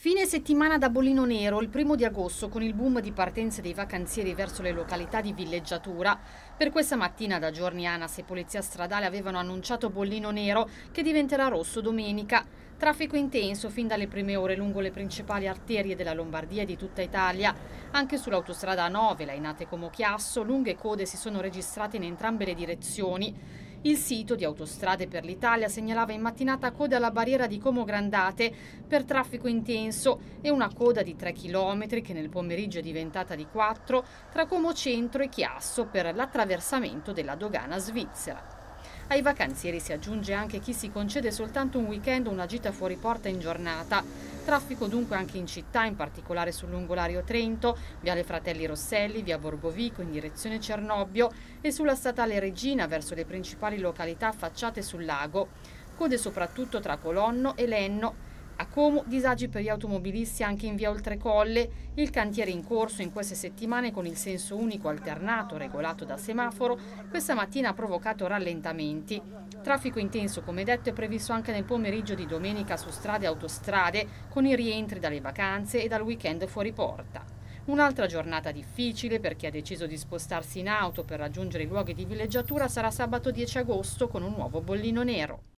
Fine settimana da bollino nero, il primo di agosto, con il boom di partenze dei vacanzieri verso le località di villeggiatura. Per questa mattina da giorni ANAS e Polizia Stradale avevano annunciato bollino nero che diventerà rosso domenica. Traffico intenso fin dalle prime ore lungo le principali arterie della Lombardia e di tutta Italia. Anche sull'autostrada A9, Lainate Como Chiasso, lunghe code si sono registrate in entrambe le direzioni. Il sito di Autostrade per l'Italia segnalava in mattinata coda alla barriera di Como Grandate per traffico intenso e una coda di 3 km che nel pomeriggio è diventata di 4 tra Como Centro e Chiasso per l'attraversamento della dogana svizzera. Ai vacanzieri si aggiunge anche chi si concede soltanto un weekend o una gita fuori porta in giornata. Traffico dunque anche in città, in particolare sul lungolario Trento, Viale Fratelli Rosselli, via Borgovico in direzione Cernobbio e sulla statale Regina verso le principali località affacciate sul lago. Code soprattutto tra Colonno e Lenno, a Como disagi per gli automobilisti anche in via Oltrecolle, il cantiere in corso in queste settimane con il senso unico alternato regolato da semaforo questa mattina ha provocato rallentamenti. Traffico intenso come detto è previsto anche nel pomeriggio di domenica su strade e autostrade con i rientri dalle vacanze e dal weekend fuori porta. Un'altra giornata difficile per chi ha deciso di spostarsi in auto per raggiungere i luoghi di villeggiatura sarà sabato 10 agosto con un nuovo bollino nero.